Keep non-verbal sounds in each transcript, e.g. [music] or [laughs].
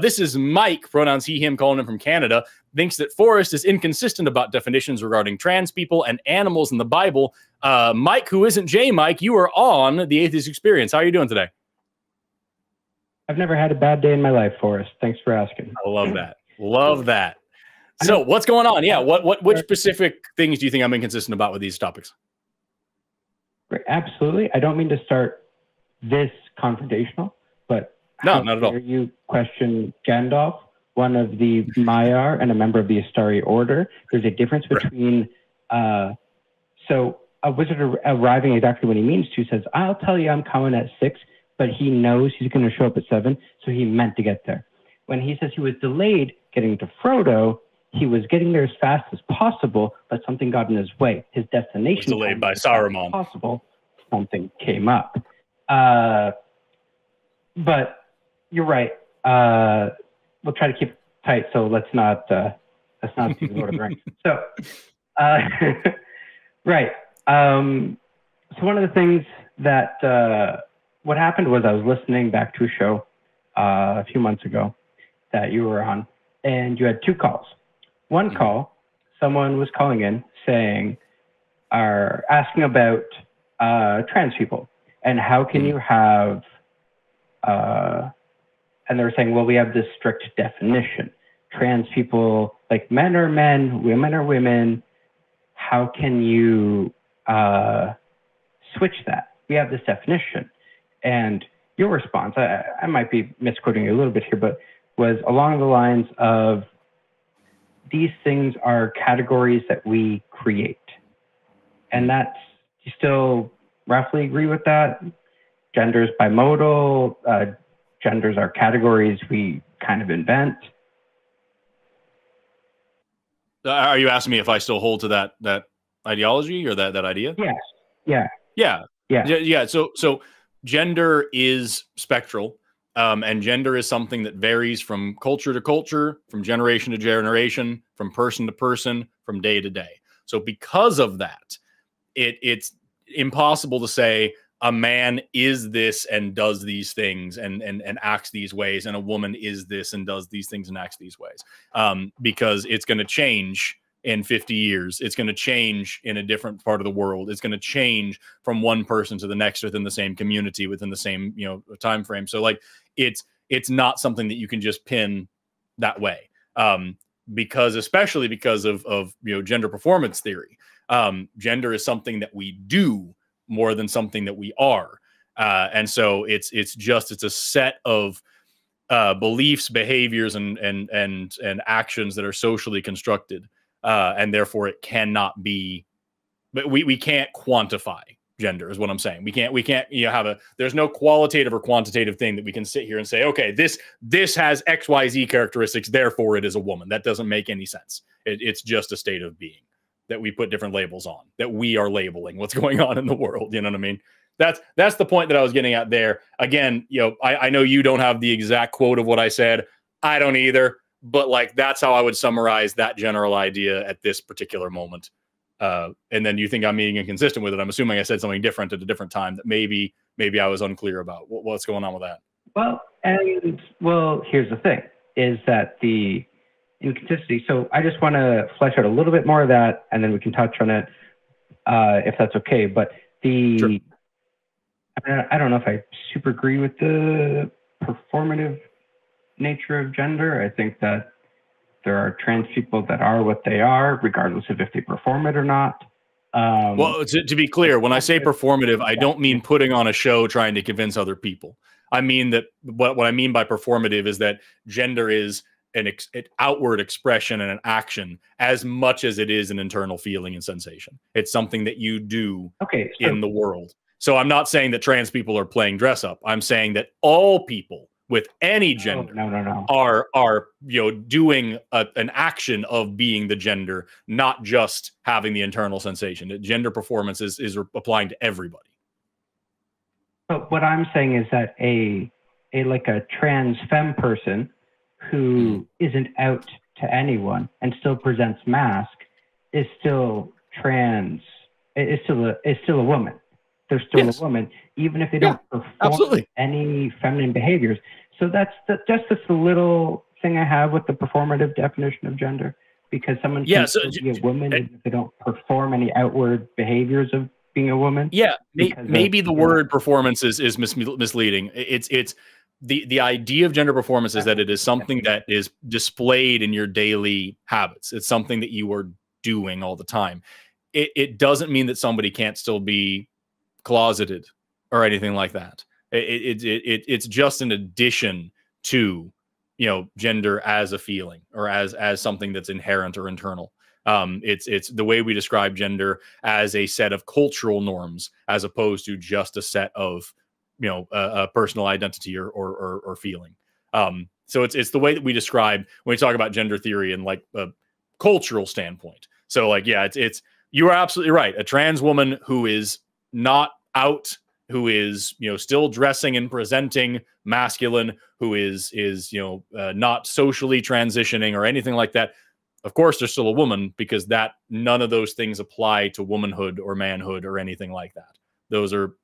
this is Mike, pronouns he, him, calling him from Canada, thinks that Forrest is inconsistent about definitions regarding trans people and animals in the Bible. Uh, Mike, who isn't J Mike, you are on the Atheist Experience. How are you doing today? I've never had a bad day in my life, Forrest. Thanks for asking. I love that. Love that. So, what's going on? Yeah, what what which specific things do you think I'm inconsistent about with these topics? Absolutely. I don't mean to start this confrontational, no, not at all. You question Gandalf, one of the Maiar and a member of the Istari Order. There's a difference between. Uh, so a wizard arriving exactly when he means to says, "I'll tell you, I'm coming at six, but he knows he's going to show up at seven, so he meant to get there. When he says he was delayed getting to Frodo, he was getting there as fast as possible, but something got in his way. His destination was delayed by Saruman. Possible, something came up. Uh, but you're right. Uh, we'll try to keep it tight, so let's not uh, let's not do Lord of the Rings. [laughs] So, uh, [laughs] right. Um, so one of the things that uh, what happened was I was listening back to a show uh, a few months ago that you were on, and you had two calls. One Mm-hmm. call, someone was calling in saying, are asking about uh, trans people and how can you have, uh, and they were saying, well, we have this strict definition. Trans people, like men are men, women are women. How can you uh, switch that? We have this definition. And your response, I, I might be misquoting you a little bit here, but was along the lines of these things are categories that we create. And that's, you still roughly agree with that? Genders bimodal, uh, genders are categories we kind of invent. Uh, Are you asking me if I still hold to that that ideology or that that idea? Yes. Yeah. Yeah. Yeah. Yeah. Yeah. So so gender is spectral. Um, and gender is something that varies from culture to culture, from generation to generation, from person to person, from day to day. So because of that, it it's impossible to say a man is this and does these things and and and acts these ways, and a woman is this and does these things and acts these ways, um, because it's going to change in 50 years. It's going to change in a different part of the world. It's going to change from one person to the next within the same community within the same you know time frame so like it's it's not something that you can just pin that way. Um because especially because of of you know gender performance theory. Um gender is something that we do more than something that we are. Uh and so it's it's just it's a set of uh beliefs behaviors and and and and actions that are socially constructed uh, and therefore it cannot be but we, we can't quantify gender is what i'm saying. We can't we can't you know have a there's no qualitative or quantitative thing that we can sit here and say okay this this has xyz characteristics therefore it is a woman. That doesn't make any sense. It, it's just a state of being that we put different labels on that we are labeling what's [laughs] going on in the world you know what i mean that's that's the point that i was getting at there again you know i, I know you don't have the exact quote of what i said i don't either but like that's how I would summarize that general idea at this particular moment. Uh, and then you think I'm being inconsistent with it. I'm assuming I said something different at a different time that maybe maybe I was unclear about. What, what's going on with that? Well, and well, here's the thing: is that the inconsistency. So I just want to flesh out a little bit more of that, and then we can touch on it uh, if that's okay. But the Sure. I don't- know if I super agree with the performative nature of gender. I think that there are trans people that are what they are, regardless of if they perform it or not. Um, Well, to, to be clear, when I say performative, I don't mean putting on a show trying to convince other people. I mean that what, what I mean by performative is that gender is an ex, an outward expression and an action as much as it is an internal feeling and sensation. It's something that you do okay, so, in the world. So I'm not saying that trans people are playing dress up. I'm saying that all people with any gender no, no, no. are are you know doing a, an action of being the gender, not just having the internal sensation. That Gender performance is is applying to everybody. But what I'm saying is that a a like a trans femme person who mm-hmm. isn't out to anyone and still presents mask is still trans. Is still a is still a woman. They're still Yes. a woman, even if they Yeah, don't perform absolutely. any feminine behaviors. So that's the, just this little thing I have with the performative definition of gender, because someone can Yeah, so be a woman if they don't perform any outward behaviors of being a woman. Yeah, may, Because of- maybe the word performance is is mis- misleading. It's it's the the idea of gender performance is that it is something that is displayed in your daily habits. It's something that you are doing all the time. It it doesn't mean that somebody can't still be closeted or anything like that. It it it, it it's just an addition to you know gender as a feeling or as as something that's inherent or internal. Um, it's it's the way we describe gender as a set of cultural norms as opposed to just a set of you know a, a personal identity or, or or or feeling. Um so it's it's the way that we describe when we talk about gender theory and like a cultural standpoint. So like yeah it's it's you are absolutely right. A trans woman who is not out who is you know still dressing and presenting masculine who is is you know uh, not socially transitioning or anything like that of course they're still a woman because that none of those things apply to womanhood or manhood or anything like that. Those are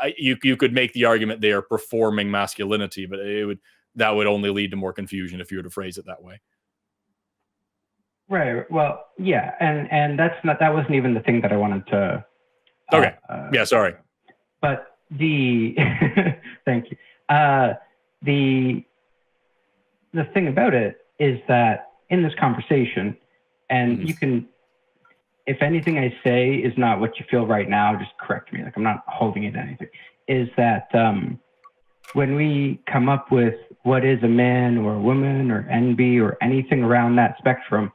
I, you you could make the argument they are performing masculinity but it would that would only lead to more confusion if you were to phrase it that way Right. Well, yeah, and and that's not that wasn't even the thing that I wanted to. uh, Okay. uh, yeah sorry but the [laughs] thank you uh, the the thing about it is that in this conversation and Mhm. you can if anything i say is not what you feel right now just correct me. Like i'm not holding it to anything. Is that um, when we come up with what is a man or a woman or nb or anything around that spectrum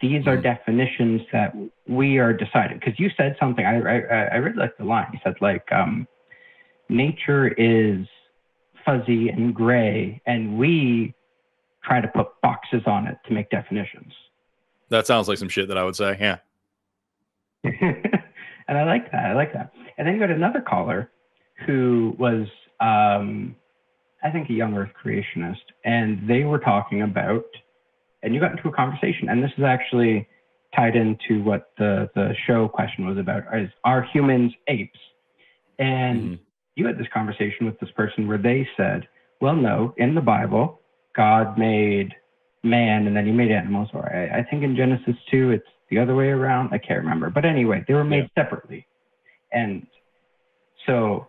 these are Mhm. definitions that we are deciding. Because you said something I, I i really like the line. You said like um nature is fuzzy and gray and we try to put boxes on it to make definitions. That sounds like some shit that i would say yeah [laughs] and i like that i like that and then you got another caller who was um i think a young earth creationist and they were talking about and you got into a conversation and this is actually tied into what the the show question was about is are humans apes and Mhm. you had this conversation with this person where they said well no in the bible god made man and then he made animals or i, I think in genesis 2 it's the other way around. I can't remember. But anyway they were made separately. And so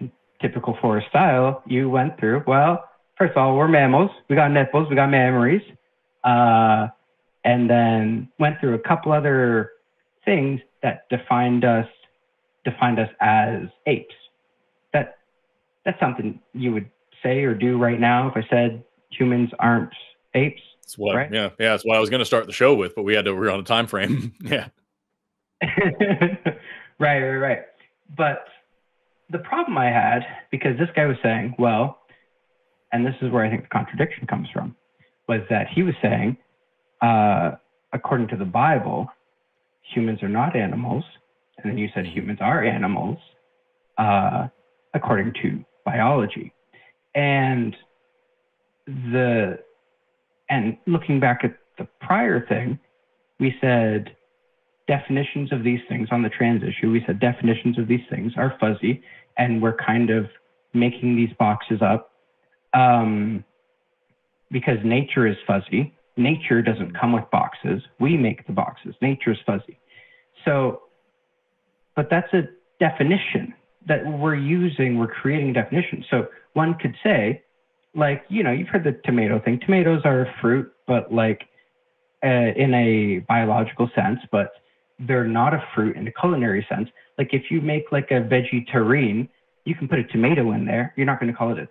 in typical Forrest style you went through well first of all we're mammals. We got nipples. We got memories uh, and then went through a couple other things that defined us defined us as apes. That that's something you would say or do right now if I said humans aren't apes. that's what Right. yeah yeah that's what i was going to start the show with but we had to we're on a time frame [laughs] yeah [laughs] right, right, right. But the problem I had, because this guy was saying, well, and this is where I think the contradiction comes from, was that he was saying, uh, according to the Bible, humans are not animals. And then you said humans are animals, uh, according to biology. And the and looking back at the prior thing, we said definitions of these things on the trans issue, we said definitions of these things are fuzzy, and we're kind of making these boxes up um, because nature is fuzzy. Nature doesn't come with boxes. We make the boxes. Nature is fuzzy. So, but that's a definition that we're using, we're creating definitions. So one could say, like, you know, you've heard the tomato thing. Tomatoes are a fruit, but like uh, in a biological sense, but they're not a fruit in a culinary sense. Like if you make like a veggie terrine, you can put a tomato in there. You're not going to call it a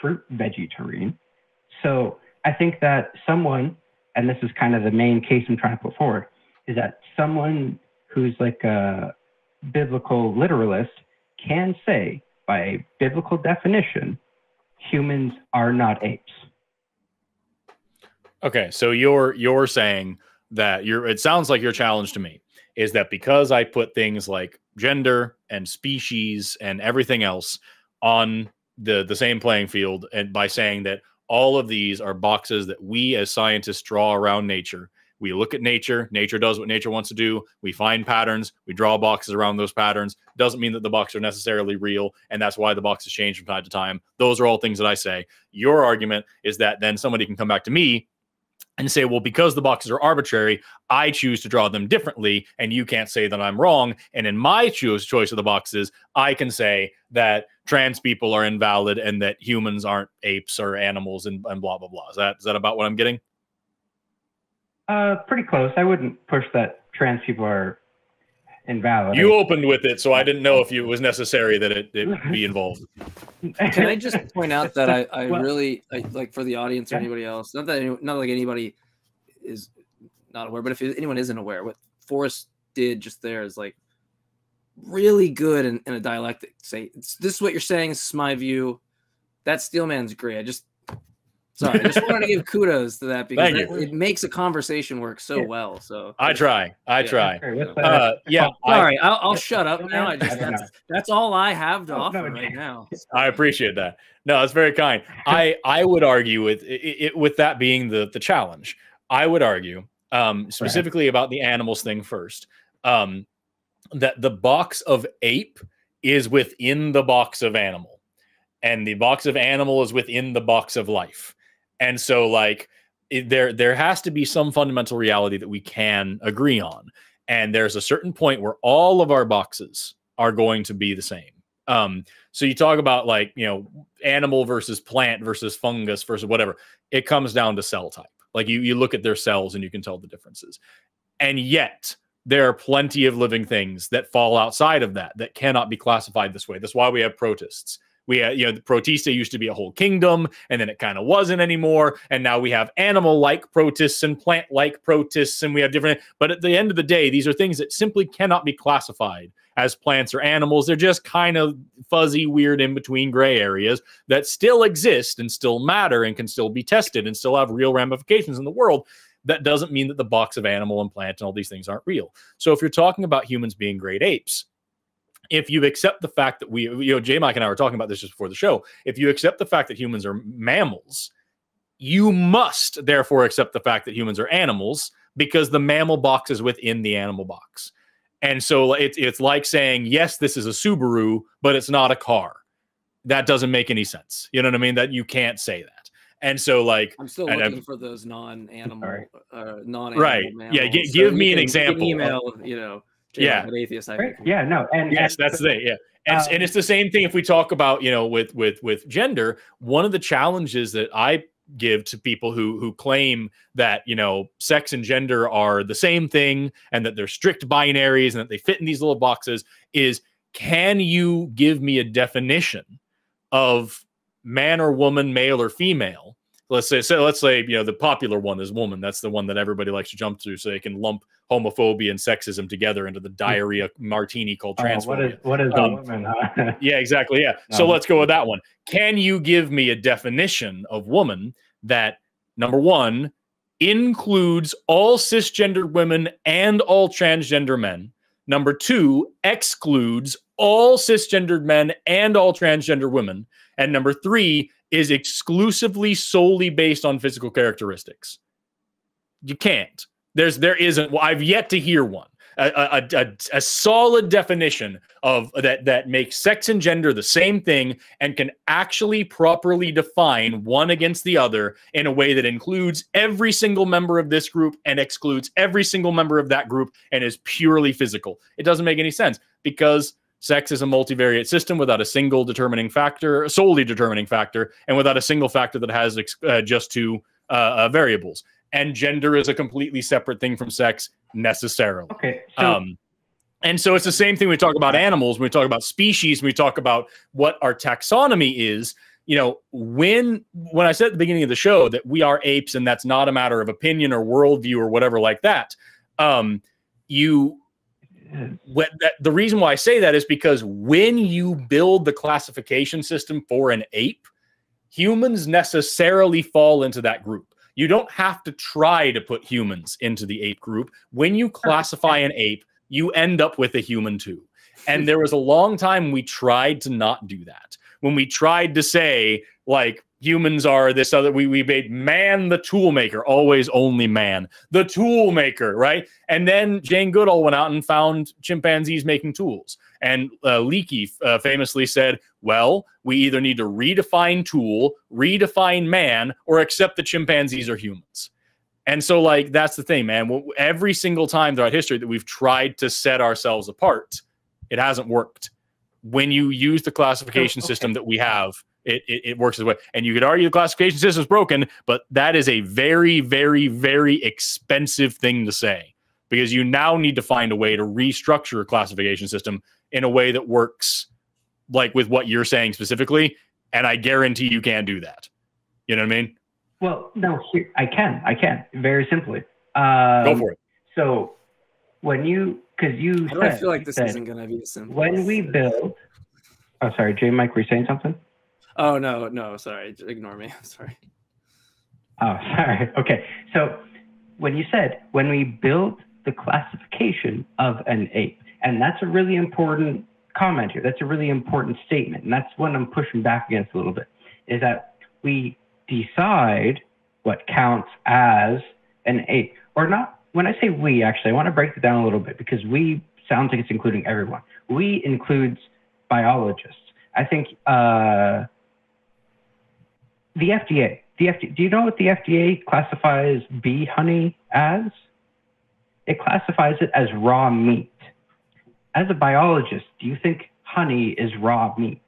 fruit veggie terrine. So I think that someone, and this is kind of the main case I'm trying to put forward, is that someone who's like a biblical literalist can say, by a biblical definition, humans are not apes. Okay, so you're you're saying that you're it sounds like your challenge to me is that because I put things like gender and species and everything else on the the same playing field and by saying that all of these are boxes that we as scientists draw around nature We look at nature. Nature does what nature wants to do. We find patterns. We draw boxes around those patterns. Doesn't mean that the boxes are necessarily real, and that's why the boxes change from time to time. Those are all things that I say. Your argument is that then somebody can come back to me and say, well, because the boxes are arbitrary, I choose to draw them differently, and you can't say that I'm wrong. And in my choice choice of the boxes, I can say that trans people are invalid and that humans aren't apes or animals and, and blah blah blah. Is that is that about what I'm getting? Uh, pretty close. I wouldn't push that trans people are invalid. You opened with it, so I didn't know if it was necessary that it, it be involved. Can I just point out that I, I [laughs] well, really I, like for the audience or yeah. anybody else, not that any, not like anybody is not aware, but if anyone isn't aware, what Forrest did just there is like really good in, in a dialectic. Say this is what you're saying. This is my view. That Steelman's great. I just Sorry, I just wanted to give kudos to that because it, it, makes a conversation work so well. So I try, I try. Uh, yeah, sorry, I, will I'll shut up now. I just that's, that's all I have to offer right now. I appreciate that. No, that's very kind. I I would argue with it, it, with that being the the challenge. I would argue um, specifically right. about the animals thing first. Um, that the box of ape is within the box of animal, and the box of animal is within the box of life and so like it, there there has to be some fundamental reality that we can agree on. And there's a certain point where all of our boxes are going to be the same. Um, so you talk about like, you know, animal versus plant versus fungus versus whatever. It comes down to cell type. Like you you look at their cells and you can tell the differences. And yet there are plenty of living things that fall outside of that that cannot be classified this way. That's why we have protists we had, you know, the Protista used to be a whole kingdom, and then it kind of wasn't anymore. And now we have animal like protists and plant like protists, and we have different. But at the end of the day, these are things that simply cannot be classified as plants or animals. They're just kind of fuzzy, weird, in between gray areas that still exist and still matter and can still be tested and still have real ramifications in the world that doesn't mean that the box of animal and plant and all these things aren't real. So if you're talking about humans being great apes, if you accept the fact that we, you know, J Mike and I were talking about this just before the show. If you accept the fact that humans are mammals, you must therefore accept the fact that humans are animals because the mammal box is within the animal box. And so it's it's like saying, yes, this is a Subaru, but it's not a car. That doesn't make any sense. You know what I mean? That you can't say that. And so, like, I'm still looking I'm, for those non-animal, uh, non right? Mammals. Yeah, g- give so me an example. Email, you know, yeah, an atheist. I think. Yeah, no, and yes, and, that's it. Yeah, and, um, and it's the same thing if we talk about you know with with with gender. One of the challenges that I give to people who who claim that you know sex and gender are the same thing and that they're strict binaries and that they fit in these little boxes is can you give me a definition of man or woman male or female let's say so let's say you know the popular one is woman that's the one that everybody likes to jump to so they can lump homophobia and sexism together into the diarrhea martini called transphobia. Oh, what is what is um, woman? Huh? [laughs] yeah, exactly. Yeah. So let's go with that one. Can you give me a definition of woman that number one includes all cisgendered women and all transgender men? Number two excludes all cisgendered men and all transgender women. And number three is exclusively solely based on physical characteristics. You can't. There's there isn't. Well, I've yet to hear one. A, a, a, a, solid definition of that that makes sex and gender the same thing and can actually properly define one against the other in a way that includes every single member of this group and excludes every single member of that group and is purely physical. It doesn't make any sense because sex is a multivariate system without a single determining factor, solely determining factor, and without a single factor that has uh, just two uh, uh, variables and gender is a completely separate thing from sex necessarily. Okay. So- um, and so it's the same thing we talk about animals, when we talk about species, when we talk about what our taxonomy is. You know, when when I said at the beginning of the show that we are apes and that's not a matter of opinion or worldview or whatever like that, um, you that, the reason why I say that is because when you build the classification system for an ape, humans necessarily fall into that group. You don't have to try to put humans into the ape group. When you classify an ape, you end up with a human too. And there was a long time we tried to not do that. When we tried to say, like, humans are this other we we made man the tool maker always only man the tool maker right? And then jane goodall went out and found chimpanzees making tools. And uh, leakey uh, famously said well we either need to redefine tool redefine man or accept that chimpanzees are humans. And so like that's the thing man. Every single time throughout history that we've tried to set ourselves apart it hasn't worked. When you use the classification [laughs] okay. system that we have it, it, it works as well. And you could argue the classification system is broken, but that is a very, very, very expensive thing to say because you now need to find a way to restructure a classification system in a way that works like with what you're saying specifically. And I guarantee you can do that. You know what I mean? Well, no, here, I can. I can very simply. Um, Go for it. So when you, because you, said, I feel like this isn't going to be simple. When we build, oh, sorry, J. Mike, were you saying something? Oh no, no, sorry, ignore me. [laughs] I'm Sorry. Oh, [laughs] sorry. Okay, so when you said when we build the classification of an ape, and that's a really important comment here. That's a really important statement, and that's what I'm pushing back against a little bit. Is that we decide what counts as an ape or not? When I say we, actually, I want to break it down a little bit because we sounds like it's including everyone. We includes biologists. I think. Uh, the FDA. The FDA. Do you know what the FDA classifies bee honey as? It classifies it as raw meat. As a biologist, do you think honey is raw meat?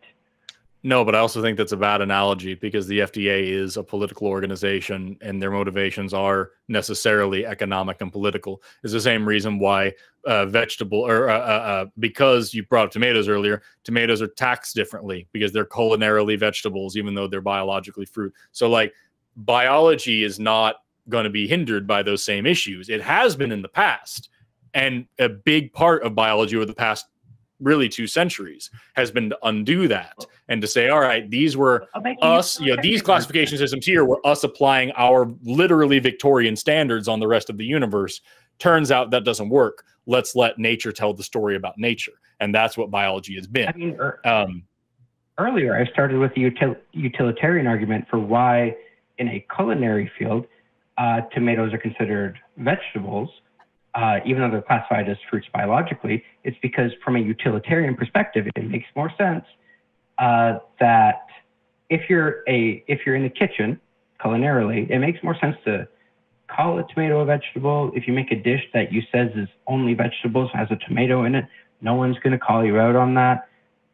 No, but I also think that's a bad analogy because the FDA is a political organization and their motivations are necessarily economic and political. It's the same reason why uh, vegetable or uh, uh, uh, because you brought up tomatoes earlier, tomatoes are taxed differently because they're culinarily vegetables, even though they're biologically fruit. So, like, biology is not going to be hindered by those same issues. It has been in the past. And a big part of biology over the past really two centuries has been to undo that and to say all right these were us you know these classification systems here were us applying our literally victorian standards on the rest of the universe. Turns out that doesn't work. Let's let nature tell the story about nature. And that's what biology has been. I mean, er, um, earlier i started with the util- utilitarian argument for why in a culinary field uh, tomatoes are considered vegetables uh, even though they're classified as fruits biologically, it's because from a utilitarian perspective, it makes more sense uh, that if you're a if you're in the kitchen culinarily, it makes more sense to call a tomato a vegetable. If you make a dish that you says is only vegetables has a tomato in it, no one's going to call you out on that.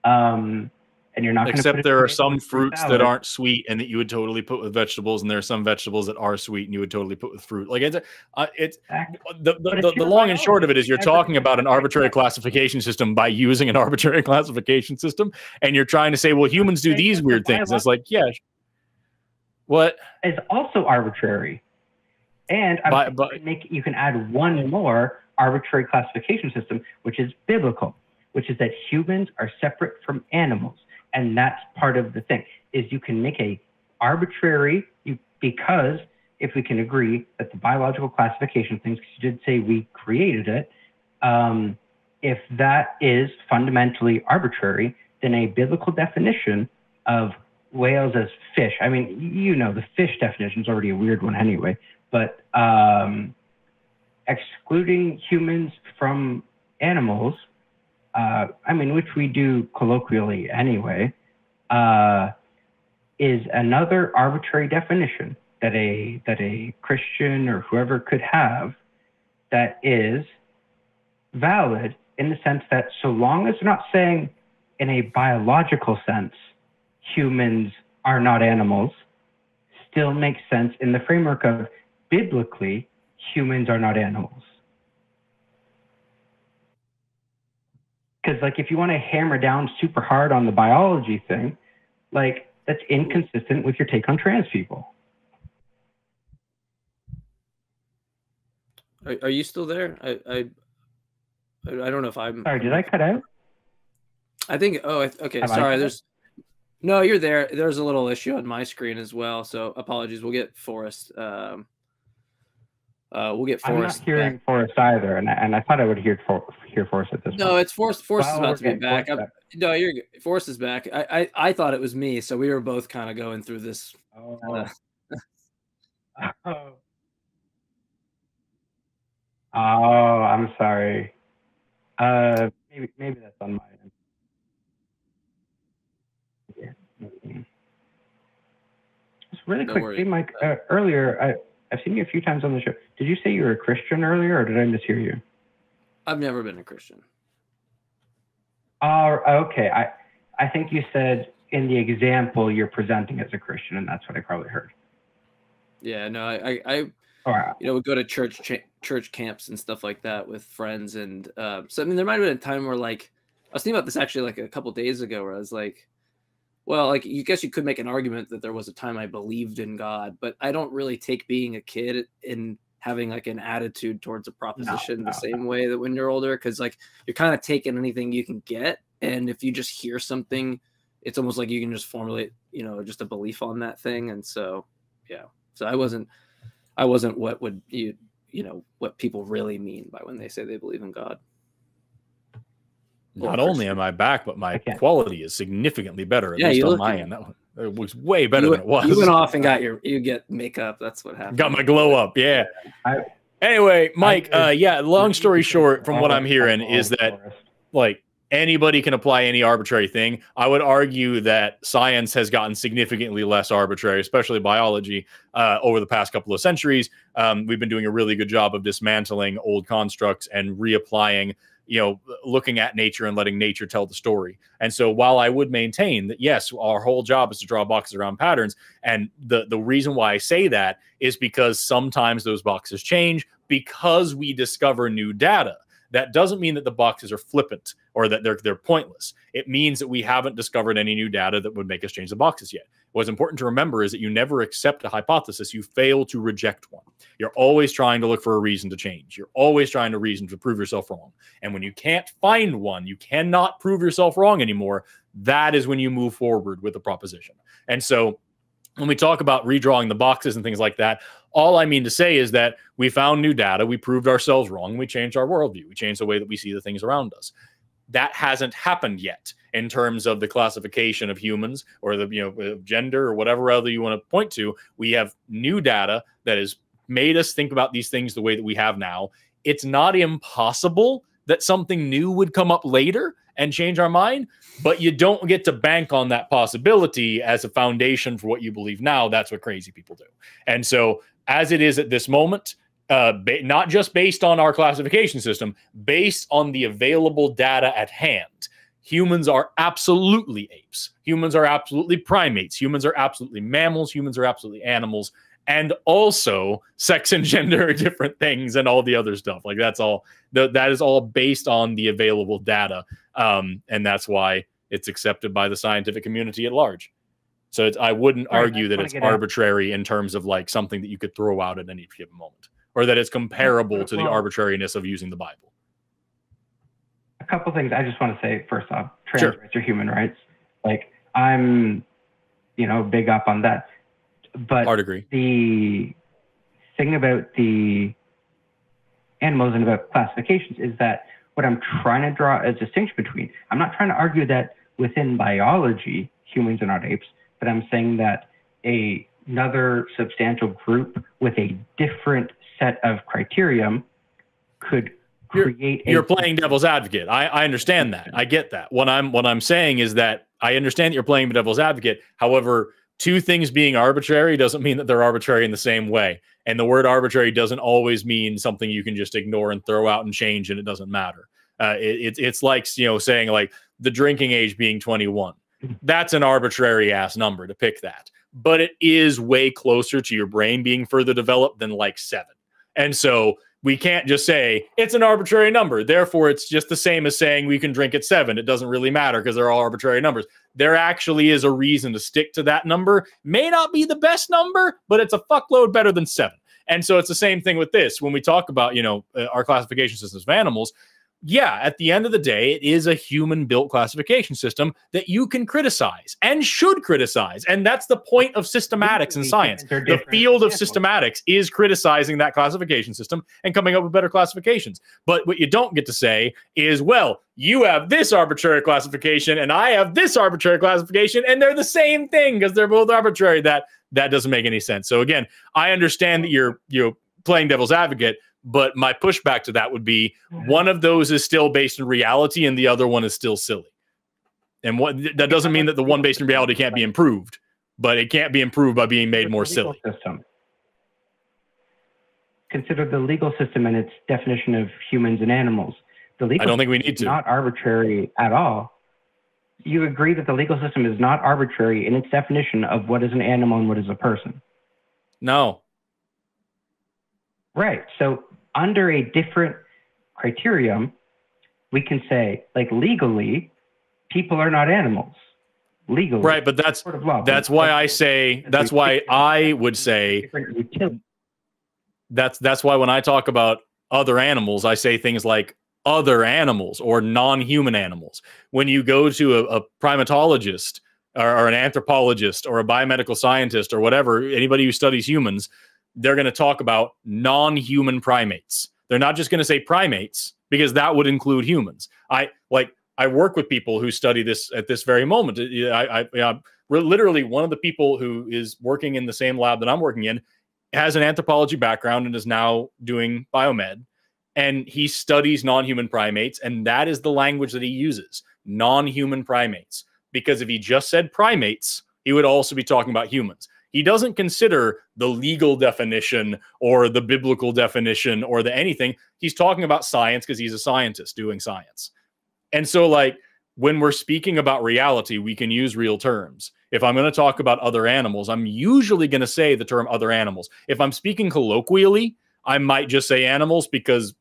Um, and you're not except there are some fruits that aren't sweet and that you would totally put with vegetables and there are some vegetables that are sweet and you would totally put with fruit. Like it's uh, it's the, the, the, the long and short of it is you're talking about an arbitrary classification system by [laughs] using an arbitrary classification system and you're trying to say well humans do these weird things. and it's like yeah what? Is also arbitrary. And but, but, make, you can add one more arbitrary classification system which is biblical which is that humans are separate from animals and that's part of the thing is you can make a arbitrary you because if we can agree that the biological classification things you did say we created it um, if that is fundamentally arbitrary then a biblical definition of whales as fish i mean you know the fish definition is already a weird one anyway but um, excluding humans from animals uh, I mean, which we do colloquially anyway, uh, is another arbitrary definition that a that a Christian or whoever could have that is valid in the sense that so long as they're not saying in a biological sense humans are not animals still makes sense in the framework of biblically humans are not animals because like if you want to hammer down super hard on the biology thing like that's inconsistent with your take on trans people. Are, are you still there? I, I i don't know if i'm sorry did i cut out? I think oh okay Have sorry there's no you're there. There's a little issue on my screen as well so apologies. We'll get forrest um Uh, we'll get I'm not hearing back. Forrest either, and, I- and I thought I would hear for, hear Forrest at this No, point. it's Forrest. Forrest is about to be getting back. No, you're good. Forrest is back. I, I I thought it was me, so we were both kind of going through this. Oh. Uh, [laughs] oh. Oh, I'm sorry. Uh, maybe maybe that's on my end. Yeah. Just really No worries. Mike. Uh, earlier, I I've seen you a few times on the show. Did you say you were a Christian earlier, or did I mishear you? I've never been a Christian. Oh, okay. I I think you said in the example you're presenting as a Christian, and that's what I probably heard. Yeah, no, I I, Or you know would go to church cha- church camps and stuff like that with friends, and uh, so I mean there might have been a time where like I was thinking about this actually like a couple days ago, where I was like, well, like you guess you could make an argument that there was a time I believed in God, but I don't really take being a kid and having like an attitude towards a proposition no, the same way that when you're older, because like you're kind of taking anything you can get, and if you just hear something, it's almost like you can just formulate, you know, just a belief on that thing, and so yeah, so I wasn't, I wasn't what would you, you know, what people really mean by when they say they believe in God. Not only am I back, but my quality is significantly better. At Yeah, least you on my it. end. That one, it was way better you, than it was. You went off and got [laughs] your, you get makeup. That's what happened. Got my glow up. Yeah. I- anyway, Mike. I- uh, yeah. Long story short, from what I'm hearing, is that like anybody can apply any arbitrary thing. I would argue that science has gotten significantly less arbitrary, especially biology, uh, over the past couple of centuries. Um, we've been doing a really good job of dismantling old constructs and reapplying, you know, looking at nature and letting nature tell the story. And so while I would maintain that yes, our whole job is to draw boxes around patterns, and the the reason why I say that is because sometimes those boxes change because we discover new data. That doesn't mean that the boxes are flippant or that they're they're pointless. It means that we haven't discovered any new data that would make us change the boxes yet. What's important to remember is that you never accept a hypothesis, you fail to reject one. You're always trying to look for a reason to change. You're always trying to reason to prove yourself wrong. And when you can't find one, you cannot prove yourself wrong anymore. That is when you move forward with the proposition. And so when we talk about redrawing the boxes and things like that, all I mean to say is that we found new data, we proved ourselves wrong, we changed our worldview, we changed the way that we see the things around us. That hasn't happened yet in terms of the classification of humans or the you know gender or whatever other you want to point to. We have new data that has made us think about these things the way that we have now. It's not impossible that something new would come up later and change our mind, but you don't get to bank on that possibility as a foundation for what you believe now. That's what crazy people do. And so, as it is at this moment, uh, ba- not just based on our classification system, based on the available data at hand, humans are absolutely apes. Humans are absolutely primates. Humans are absolutely mammals. Humans are absolutely animals. And also, sex and [laughs] gender are different things, and all the other stuff. Like that's all. th- that is all based on the available data, um, and that's why it's accepted by the scientific community at large. So it's, I wouldn't Right, argue just that it's arbitrary in terms of like something that you could throw out at any given moment, or that it's comparable to the arbitrariness of using the Bible. a couple things I just want to say first off, trans Sure. rights are human rights. Like I'm, you know, big up on that. But Hard agree. the thing about the animals and about classifications is that what I'm trying to draw a distinction between, I'm not trying to argue that within biology, humans are not apes, but I'm saying that a, another substantial group with a different set of criterion could You're- create You're playing devil's advocate. I, I understand that. I get that. What I'm what I'm saying is that I understand that you're playing devil's advocate. However, two things being arbitrary doesn't mean that they're arbitrary in the same way. And the word arbitrary doesn't always mean something you can just ignore and throw out and change, and it doesn't matter. Uh, it, it's it's like you know saying like the drinking age being 21. That's an arbitrary ass number to pick that, but it is way closer to your brain being further developed than like seven. And so we can't just say it's an arbitrary number. Therefore, it's just the same as saying we can drink at seven. It doesn't really matter because they're all arbitrary numbers. There actually is a reason to stick to that number. May not be the best number, but it's a fuckload better than seven. And so it's the same thing with this. When we talk about, you know, uh, our classification systems of animals, yeah, at the end of the day, it is a human built classification system that you can criticize and should criticize. And that's the point of systematics in science. The field of systematics is criticizing that classification system and coming up with better classifications. But what you don't get to say is, well, you have this arbitrary classification and I have this arbitrary classification, and they're the same thing because they're both arbitrary. That that doesn't make any sense. So again, I understand that you're you're playing devil's advocate, but my pushback to that would be one of those is still based in reality and the other one is still silly. And what that doesn't mean that the one based in reality can't be improved, but it can't be improved by being made more silly. System. Consider the legal system and its definition of humans and animals. The legal I don't think we need to. Not arbitrary at all. You agree that the legal system is not arbitrary in its definition of what is an animal and what is a person. No. Right. So under a different criterion, we can say, like legally, people are not animals. Legally, right? But that's sort of law, that's why I say that's why I would say that's that's why when I talk about other animals, I say things like other animals or non-human animals. When you go to a, a primatologist or, or, an anthropologist or a biomedical scientist or whatever, anybody who studies humans, they're going to talk about non human primates. They're not just going to say primates because that would include humans. I like, I work with people who study this at this very moment. I, I, I literally one of the people who is working in the same lab that I'm working in has an anthropology background and is now doing biomed. And he studies non human primates. And that is the language that he uses non human primates. Because if he just said primates, he would also be talking about humans he doesn't consider the legal definition or the biblical definition or the anything. He's talking about science because he's a scientist doing science. And so, like, when we're speaking about reality, we can use real terms. If I'm going to talk about other animals, I'm usually going to say the term other animals. If I'm speaking colloquially, I might just say animals because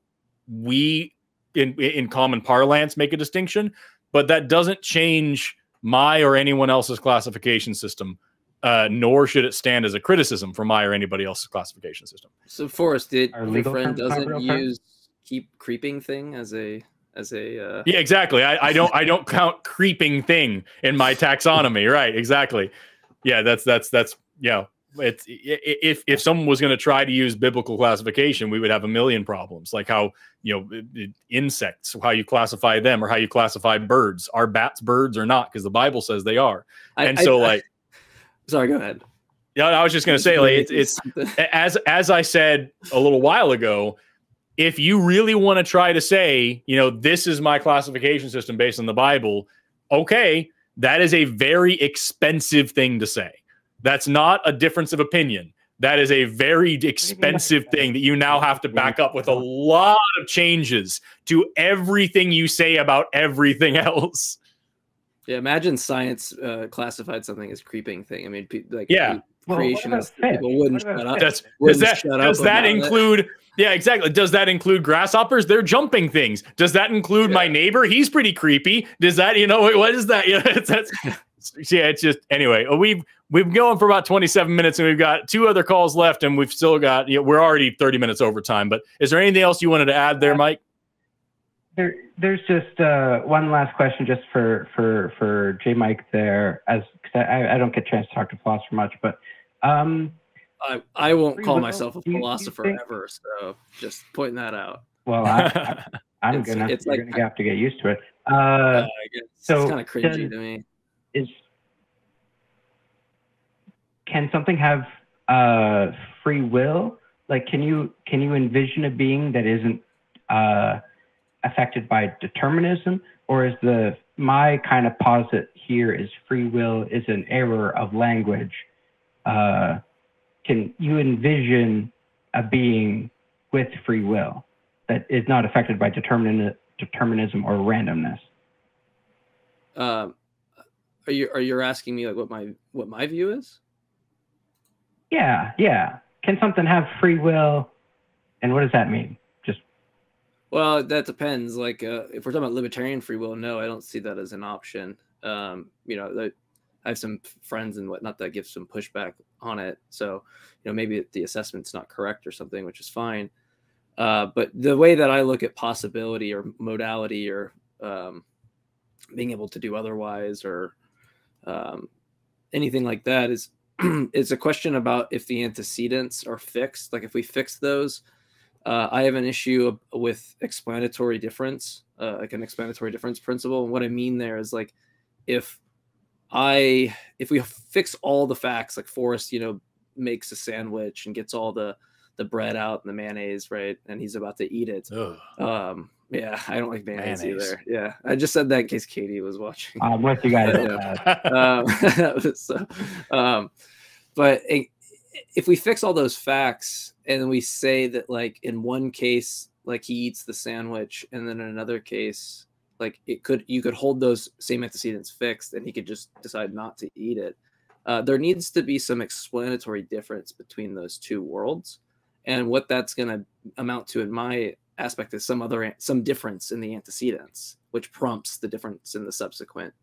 we, in, in common parlance, make a distinction, but that doesn't change my or anyone else's classification system uh, nor should it stand as a criticism for my or anybody else's classification system. So, Forrest, did your friend doesn't use keep creeping thing as a as a uh... yeah exactly. I, I don't i don't count creeping thing in my taxonomy. [laughs] Right exactly. Yeah that's that's that's yeah it's if if someone was going to try to use biblical classification we would have a million problems. Like how you know insects how you classify them or how you classify birds. Are bats birds or not? Because the bible says they are. And I, so I, like Sorry, go ahead. Yeah, I was just going to say, like, it's, it's [laughs] as as I said a little while ago. If you really want to try to say, you know, this is my classification system based on the Bible, okay, that is a very expensive thing to say. That's not a difference of opinion. That is a very expensive thing that you now have to back up with a [laughs] lot of changes to everything you say about everything [laughs] else. Yeah, imagine science uh, classified something as creeping thing. I mean, pe- like yeah, creationists well, people wouldn't shut up. Does, does that does that include? It. Yeah, exactly. Does that include grasshoppers? They're jumping things. Does that include yeah. my neighbor? He's pretty creepy. Does that you know what is that? [laughs] Yeah, it's, that's [laughs] yeah. It's just anyway. We've we've been going for about 27 minutes and we've got two other calls left and we've still got you know, we're already 30 minutes over time. But is there anything else you wanted to add there, Mike? There, there's just uh, one last question, just for for for J Mike there, as I, I, don't get a chance to talk to philosopher much, but um, I I won't call myself a philosopher ever, so just pointing that out. Well, I, am [laughs] gonna it's like, gonna have to get used to it. Uh, uh so it's kind of does, to me. Is can something have uh, free will? Like, can you can you envision a being that isn't uh, affected by determinism, or is the my kind of posit here is free will is an error of language? Uh, can you envision a being with free will that is not affected by determin- determinism or randomness? Um, are you are you asking me like what my what my view is? Yeah, yeah. Can something have free will, and what does that mean? Well, that depends. Like, uh, if we're talking about libertarian free will, no, I don't see that as an option. Um, you know, I have some friends and whatnot that give some pushback on it. So, you know, maybe the assessment's not correct or something, which is fine. Uh, but the way that I look at possibility or modality or um, being able to do otherwise or um, anything like that is [clears throat] it's a question about if the antecedents are fixed. Like if we fix those, uh, I have an issue with explanatory difference, uh, like an explanatory difference principle. And what I mean there is like if I if we fix all the facts, like Forrest, you know, makes a sandwich and gets all the the bread out and the mayonnaise, right? And he's about to eat it. Ugh. Um, yeah, [laughs] I don't like mayonnaise, mayonnaise, either. Yeah, I just said that in case Katie was watching. I'm with you guys. [laughs] um, [laughs] so, um, but if we fix all those facts and we say that, like in one case, like he eats the sandwich, and then in another case, like it could you could hold those same antecedents fixed, and he could just decide not to eat it. Uh, there needs to be some explanatory difference between those two worlds and what that's going to amount to in my aspect is some other some difference in the antecedents which prompts the difference in the subsequent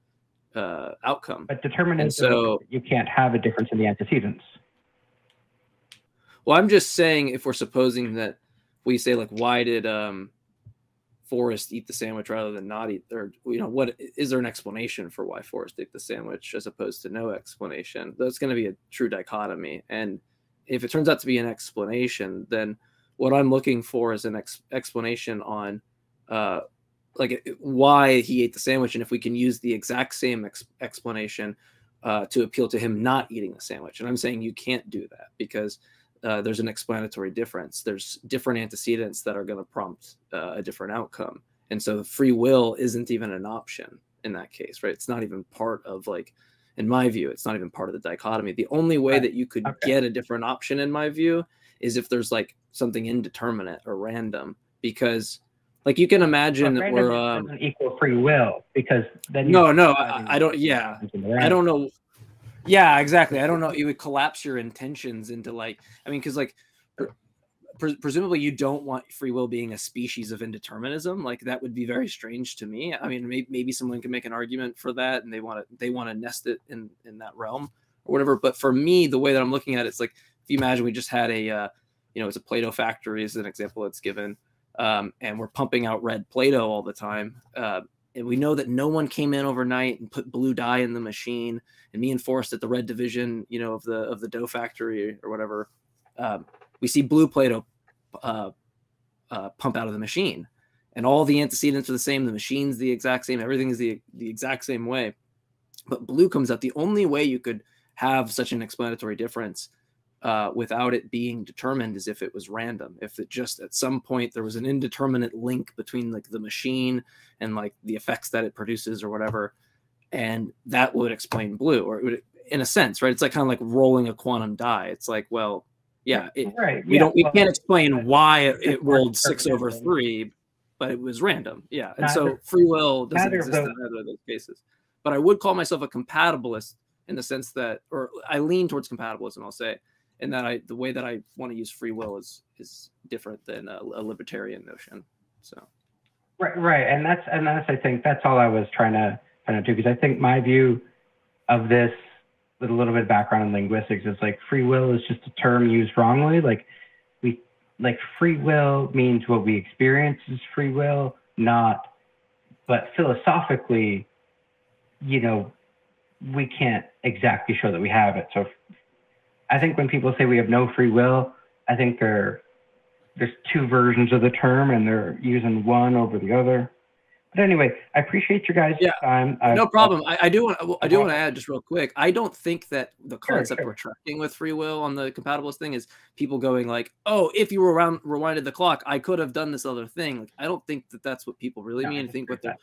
uh, outcome but determinism so you can't have a difference in the antecedents well i'm just saying if we're supposing that we say like why did um Forrest eat the sandwich rather than not eat, or you know, what is there an explanation for why Forrest ate the sandwich as opposed to no explanation? That's going to be a true dichotomy, and if it turns out to be an explanation, then what I'm looking for is an ex- explanation on uh, like why he ate the sandwich, and if we can use the exact same ex- explanation uh, to appeal to him not eating the sandwich. And I'm saying you can't do that because uh, there's an explanatory difference. There's different antecedents that are going to prompt uh, a different outcome, and so free will isn't even an option in that case, right? It's not even part of like in my view, it's not even part of the dichotomy. The only way right. that you could okay. get a different option, in my view, is if there's like something indeterminate or random, because like you can imagine that we're um, equal free will because then you no, no, I, I, don't. Yeah, I don't know. Yeah, exactly. I don't know. You would collapse your intentions into like, I mean, because like pre- presumably you don't want free will being a species of indeterminism like that would be very strange to me i mean maybe, maybe someone can make an argument for that and they want to they want to nest it in in that realm or whatever but for me the way that i'm looking at it, it's like if you imagine we just had a uh, you know it's a play-doh factory is an example that's given um, and we're pumping out red play-doh all the time uh, and we know that no one came in overnight and put blue dye in the machine and me and Forrest at the red division you know of the of the dough factory or whatever um, we see blue play-doh uh, uh, pump out of the machine, and all the antecedents are the same. The machine's the exact same. Everything is the the exact same way. But blue comes out. The only way you could have such an explanatory difference uh, without it being determined as if it was random. If it just at some point there was an indeterminate link between like the machine and like the effects that it produces or whatever, and that would explain blue, or it would, in a sense, right? It's like kind of like rolling a quantum die. It's like, well, yeah, it, right. We yeah, don't. We well, can't explain why it, it rolled six over three, but it was random. Yeah, and so free will doesn't exist in either of those cases. But I would call myself a compatibilist in the sense that, or I lean towards compatibilism. I'll say, in that I the way that I want to use free will is is different than a, a libertarian notion. So. Right, right, and that's and that's I think that's all I was trying to kind of do because I think my view of this with a little bit of background in linguistics, is like free will is just a term used wrongly. Like we like free will means what we experience is free will, not but philosophically, you know, we can't exactly show that we have it. So I think when people say we have no free will, I think there there's two versions of the term and they're using one over the other. But anyway, I appreciate your guys' yeah, time. no problem. I, I, do want I do uh-huh. want to add just real quick. I don't think that the concept sure, sure. we're tracking with free will on the compatibilist thing is people going like, "Oh, if you were around rewinded the clock, I could have done this other thing." Like, I don't think that that's what people really no, mean. I, I think what they're,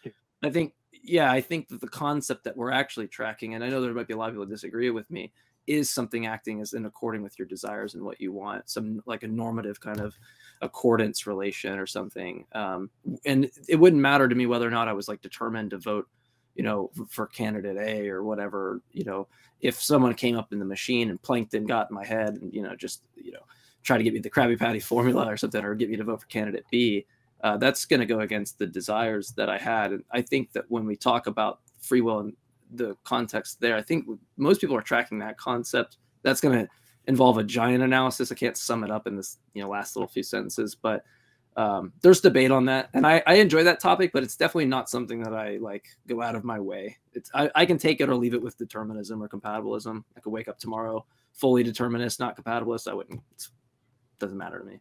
I think yeah, I think that the concept that we're actually tracking, and I know there might be a lot of people disagree with me, is something acting as in according with your desires and what you want. Some like a normative kind of accordance relation or something. Um, and it wouldn't matter to me whether or not I was like determined to vote, you know, for candidate A or whatever. You know, if someone came up in the machine and Plankton got in my head and you know just you know try to get me the Krabby Patty [laughs] formula or something or get me to vote for candidate B. Uh, that's going to go against the desires that I had. And I think that when we talk about free will and the context there, I think most people are tracking that concept. That's going to involve a giant analysis. I can't sum it up in this you know last little few sentences, but um, there's debate on that, and I, I enjoy that topic, but it's definitely not something that I like go out of my way. It's I, I can take it or leave it with determinism or compatibilism. I could wake up tomorrow fully determinist, not compatibilist. I wouldn't. It doesn't matter to me.